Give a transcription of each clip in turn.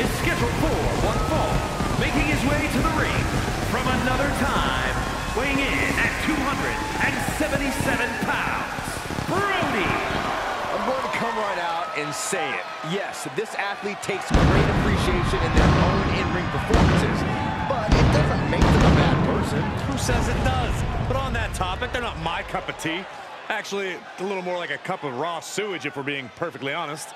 is scheduled for one fall, making his way to the ring from another time, weighing in at 277 pounds, Broly. I'm going to come right out and say it. Yes, this athlete takes great appreciation in their own in-ring performances, but it doesn't make them a bad person. Who says it does? But on that topic, they're not my cup of tea. Actually, a little more like a cup of raw sewage, if we're being perfectly honest.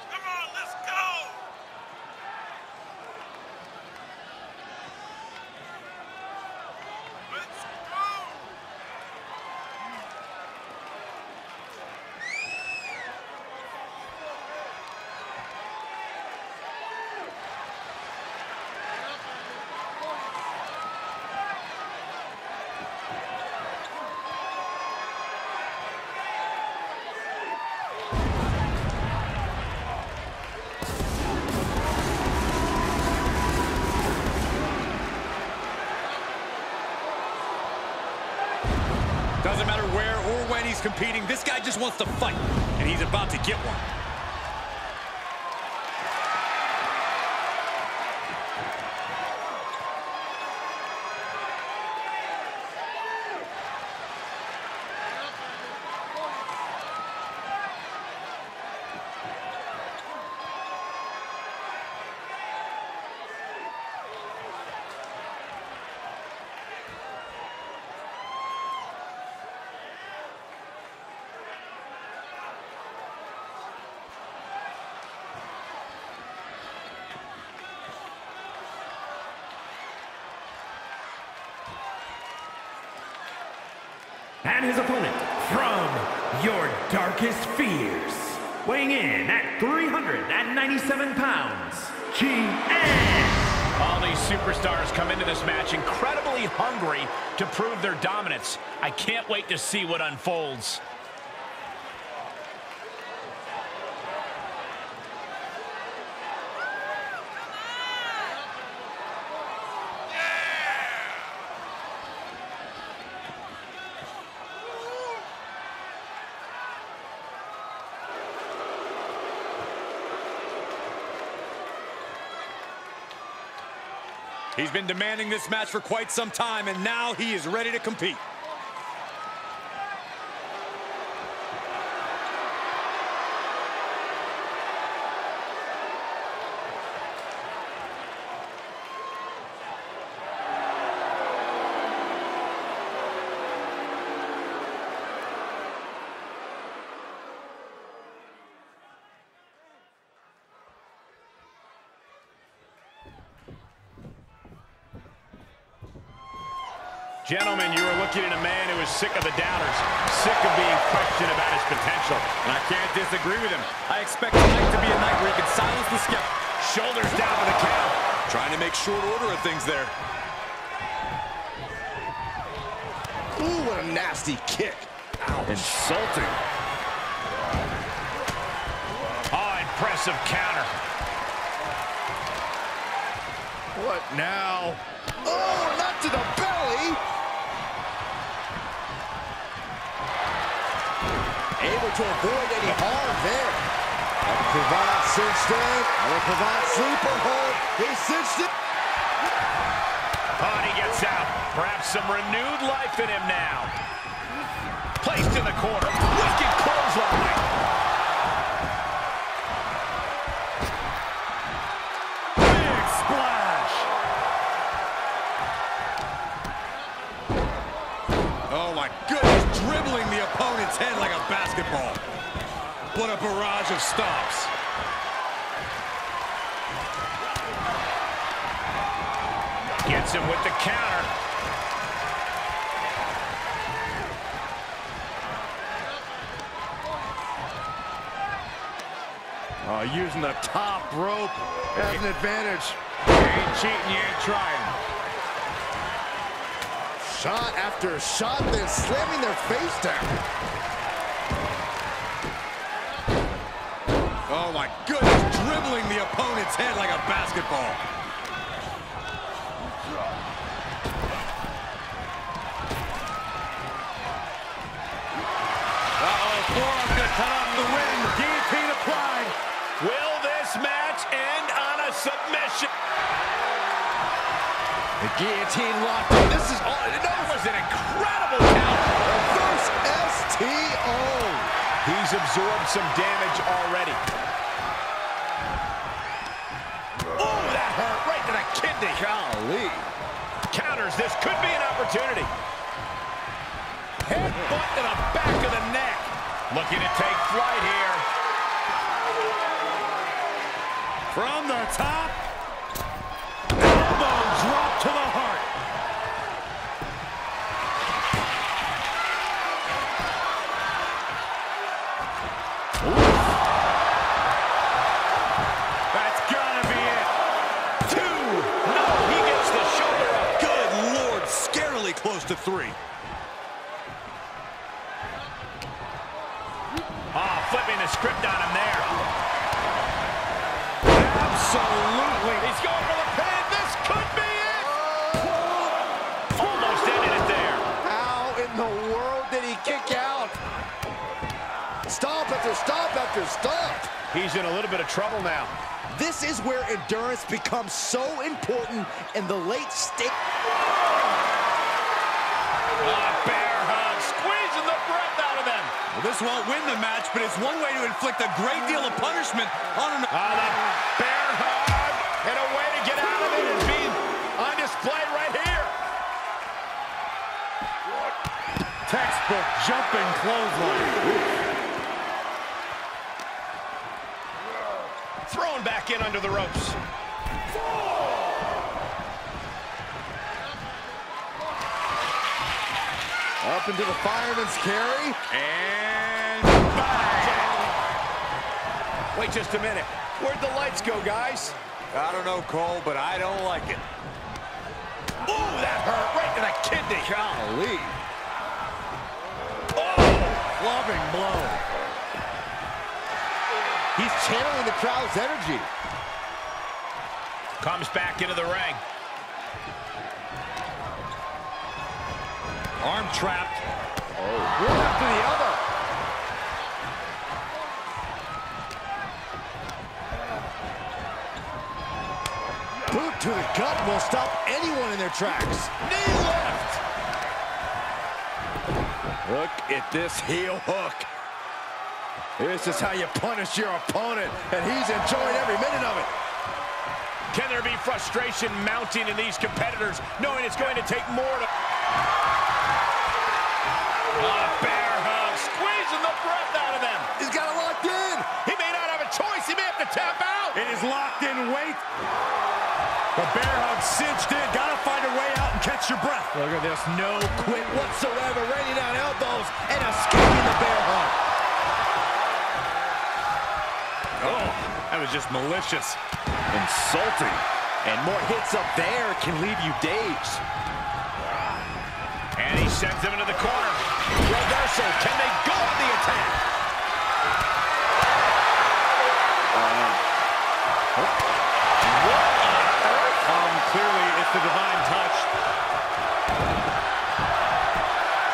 Doesn't matter where or when he's competing, this guy just wants to fight, and he's about to get one. And his opponent from your darkest fears, weighing in at 397 pounds, Jiren. All these superstars come into this match incredibly hungry to prove their dominance. I can't wait to see what unfolds. He's been demanding this match for quite some time, and now he is ready to compete. Gentlemen, you are looking at a man who is sick of the doubters, sick of being questioned about his potential. And I can't disagree with him. I expect tonight to be a night where he can silence the skeptic. Shoulders down for the count. Trying to make short order of things there. Ooh, what a nasty kick. Ouch. Insulting. Oh, impressive counter. What now? Oh, not to the belly. To avoid any harm there. And Cravat cinched in. Another Cravat sleeper hold. He cinched it. Oh, and he gets out. Perhaps some renewed life in him now. Placed in the corner. Wicked clothesline. Dribbling the opponent's head like a basketball. What a barrage of stops. Gets him with the counter. Oh, using the top rope as an advantage. You ain't cheating, you ain't trying. Shot after shot, then slamming their face down. Oh my goodness, dribbling the opponent's head like a basketball. Guillotine locked in. This is all. That was an incredible count. Reverse STO. He's absorbed some damage already. Oh, that hurt right to the kidney. Golly. Counters. This could be an opportunity. Headbutt to the back of the neck. Looking to take flight here. From the top. Three. Ah, flipping the script on him there. Absolutely. He's going for the pin. This could be it. Almost ended it there. How in the world did he kick out? Stop after stop after stop. He's in a little bit of trouble now. This is where endurance becomes so important in the late stage. Ah, bear hug, squeezing the breath out of them. Well, this won't win the match, but it's one way to inflict a great deal of punishment on an... Ah, the bear hug, and a way to get out of it is being on display right here. Textbook jumping clothesline. Thrown back in under the ropes. Up into the fireman's carry. And! Wait just a minute. Where'd the lights go, guys? I don't know, Cole, but I don't like it. Ooh, that hurt right to the kidney. Golly. Oh, loving blow. He's channeling the crowd's energy. Comes back into the ring. Arm trapped. Oh, One after the other. Boot to the gut will stop anyone in their tracks. Knee left. Look at this heel hook. This is how you punish your opponent, and he's enjoying every minute of it. Can there be frustration mounting in these competitors, knowing it's going to take more to... A bear hug, squeezing the breath out of them. He's got it locked in. He may not have a choice. He may have to tap out. It is locked in weight. The bear hug cinched in. Gotta find a way out and catch your breath. Look at this, no quit whatsoever, raining down elbows and escaping the bear hug. Oh, that was just malicious. Insulting. And more hits up there can leave you dazed. And he sends him into the corner. Reversal. Can they go on the attack? Um, clearly, it's the divine touch.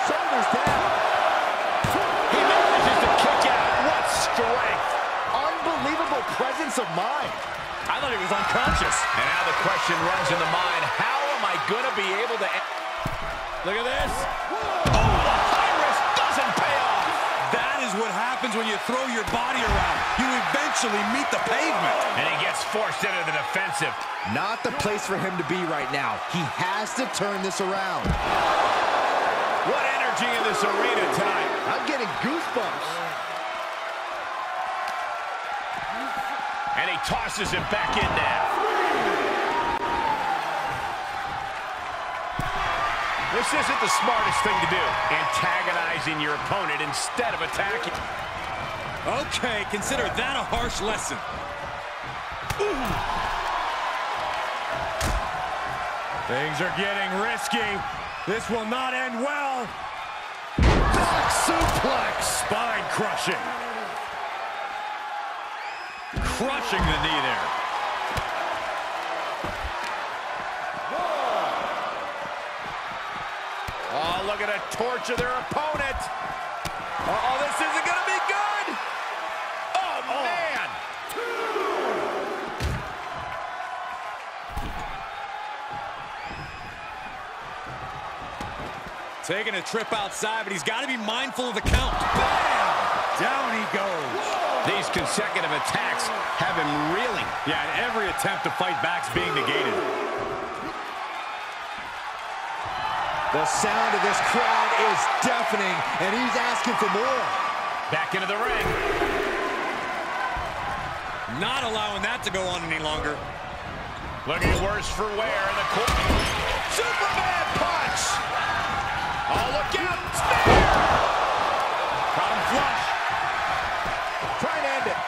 Shoulders down. He manages to kick out. What strength. Unbelievable presence of mind. I thought he was unconscious. And now the question runs in the mind, how am I going to be able to... Look at this. Oh, the high risk doesn't pay off. That is what happens when you throw your body around. You eventually meet the pavement. And he gets forced into the defensive. Not the place for him to be right now. He has to turn this around. What energy in this arena tonight. I'm getting goosebumps. And he tosses him back in now. This isn't the smartest thing to do, antagonizing your opponent instead of attacking. Okay, consider that a harsh lesson. Things are getting risky. This will not end well. Back suplex. Spine crushing. Crushing the knee there. Look at it torture their opponent. Uh-oh, this isn't going to be good. Oh, man. Taking a trip outside, but he's got to be mindful of the count. Bam! Down he goes. These consecutive attacks have him reeling. Yeah, and every attempt to fight back's being negated. The sound of this crowd is deafening, and he's asking for more. Back into the ring. Not allowing that to go on any longer. Looking worse for wear in the corner. Superman punch! Oh, look out! Spear! Him flush. Try and end it.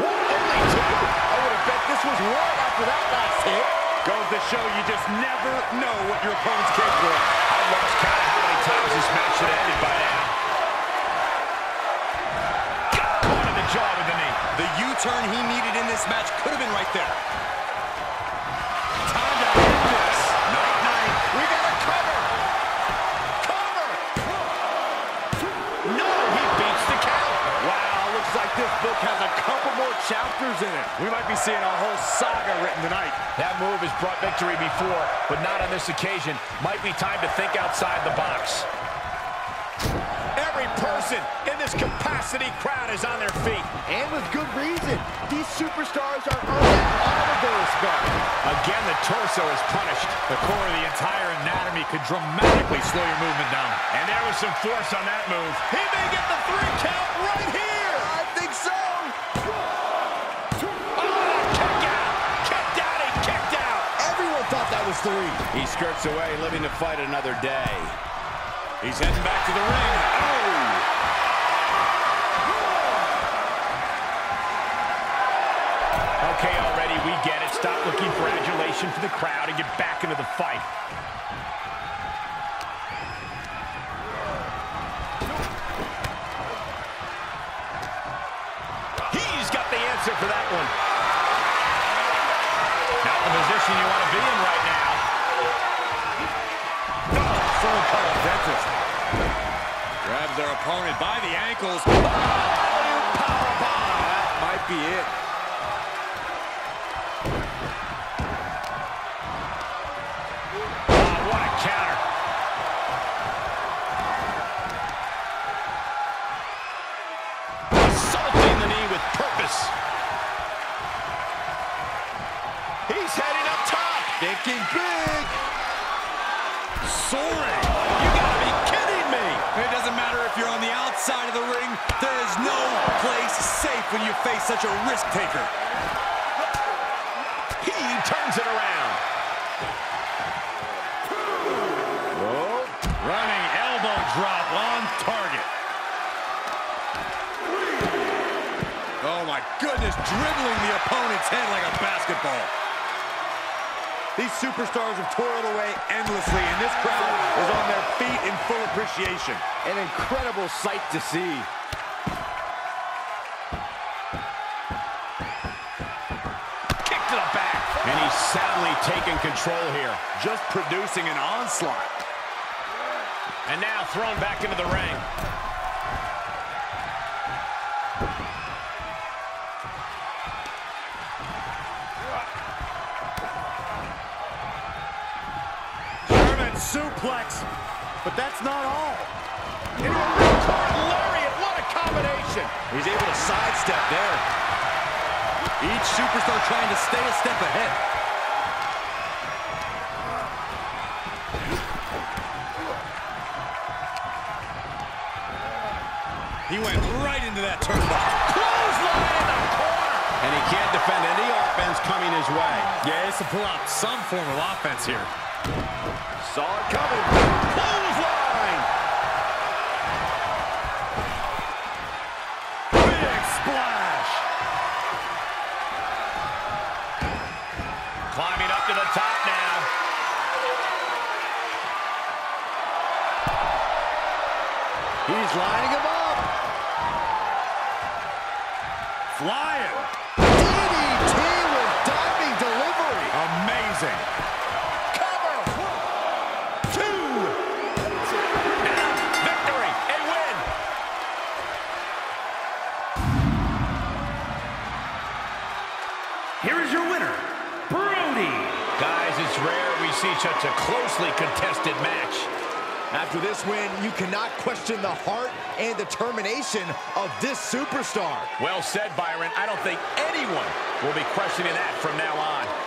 Only two? I would have bet this was one after that last hit. Goes to show you just never know what your opponent's capable of. I've lost count of how many times this match should have ended by now. Caught in the jaw with the knee. The U-turn he needed in this match could have been right there. More chapters in it. We might be seeing a whole saga written tonight. That move has brought victory before, but not on this occasion. Might be time to think outside the box. Every person in this capacity crowd is on their feet. And with good reason. These superstars are earning all of their respect. Again, the torso is punished. The core of the entire anatomy could dramatically slow your movement down. And there was some force on that move. He may get the three count right here. That was three. He skirts away, living to fight another day. He's heading back to the ring. Oh! Okay, already, we get it. Stop looking for adulation from the crowd and get back into the fight. He's got the answer for that one. Not the position you want to be in right now. Opponent by the ankles. Oh, powerbomb. That might be it. When you face such a risk taker. He turns it around. Running elbow drop on target. Oh my goodness, dribbling the opponent's head like a basketball. These superstars have toiled away endlessly, and this crowd is on their feet in full appreciation. An incredible sight to see. Soundly taking control here. Just producing an onslaught. And now thrown back into the ring. German suplex, but that's not all. A lariat. What a combination. He's able to sidestep there. Each superstar trying to stay a step ahead. He went right into that turnbuckle. Clothesline in the corner. And he can't defend any offense coming his way. Yeah, he has to pull out some form of offense here. Saw it coming. Clothesline. Big splash. Climbing up to the top now. He's lining him up. Flying. Question the heart and determination of this superstar. Well said, Byron. I don't think anyone will be questioning that from now on.